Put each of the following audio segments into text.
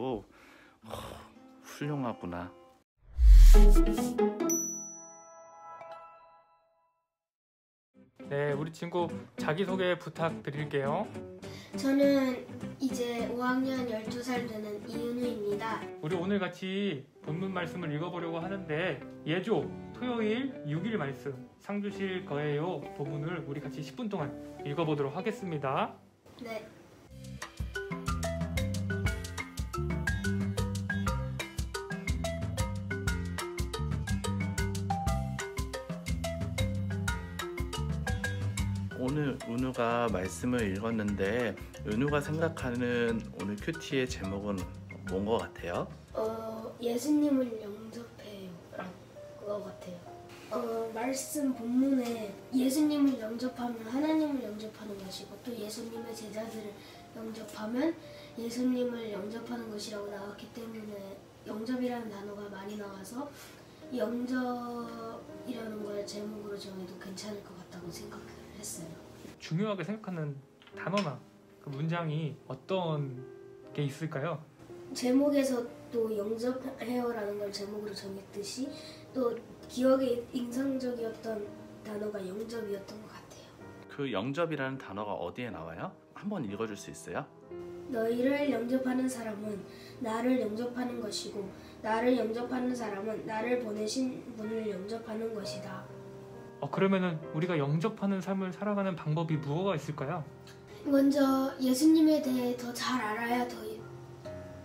허, 훌륭하구나. 네, 우리 친구 자기소개 부탁드릴게요. 저는 이제 5학년 12살 되는 이은우입니다. 우리 오늘 같이 본문 말씀을 읽어보려고 하는데 예조 토요일 6일 말씀 상 주실 거예요. 본문을 우리 같이 10분 동안 읽어보도록 하겠습니다. 네. 오늘 은우가 말씀을 읽었는데 은우가 생각하는 오늘 큐티의 제목은 뭔 것 같아요? 어, 예수님을 영접해요. 그거 같아요. 어, 말씀 본문에 예수님을 영접하면 하나님을 영접하는 것이고 또 예수님의 제자들을 영접하면 예수님을 영접하는 것이라고 나왔기 때문에 영접이라는 단어가 많이 나와서 영접이라는 걸 제목으로 정해도 괜찮을 것 같다고 생각을 했어요. 중요하게 생각하는 단어나 그 문장이 어떤 게 있을까요? 제목에서 또 영접해요라는 걸 제목으로 정했듯이 또 기억에 인상적이었던 단어가 영접이었던 것 같아요. 그 영접이라는 단어가 어디에 나와요? 한번 읽어줄 수 있어요? 너희를 영접하는 사람은 나를 영접하는 것이고 나를 영접하는 사람은 나를 보내신 분을 영접하는 것이다. 어, 그러면은 우리가 영접하는 삶을 살아가는 방법이 무엇가 있을까요? 먼저 예수님에 대해 더 잘 알아야 더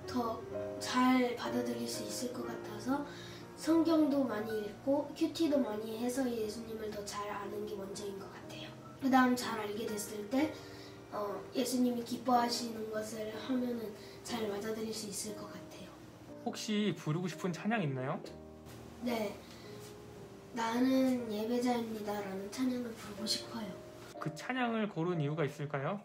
더 잘 받아들일 수 있을 것 같아서 성경도 많이 읽고 큐티도 많이 해서 예수님을 더 잘 아는 게 먼저인 것 같아요. 그 다음 잘 알게 됐을 때 어, 예수님이 기뻐하시는 것을 하면은 잘 받아들일 수 있을 것 같아요. 혹시 부르고 싶은 찬양 있나요? 네. 나는 예배자입니다라는 찬양을 부르고 싶어요. 그 찬양을 고른 이유가 있을까요?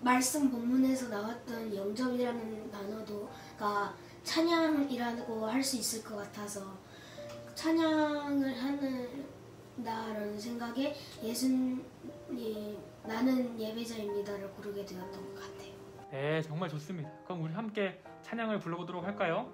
말씀 본문에서 나왔던 영접이라는 단어도가 찬양이라고 할 수 있을 것 같아서 찬양을 한다라는 생각에 예수님 나는 예배자입니다를 고르게 되었던 것 같아요. 네, 정말 좋습니다. 그럼 우리 함께 찬양을 불러보도록 할까요?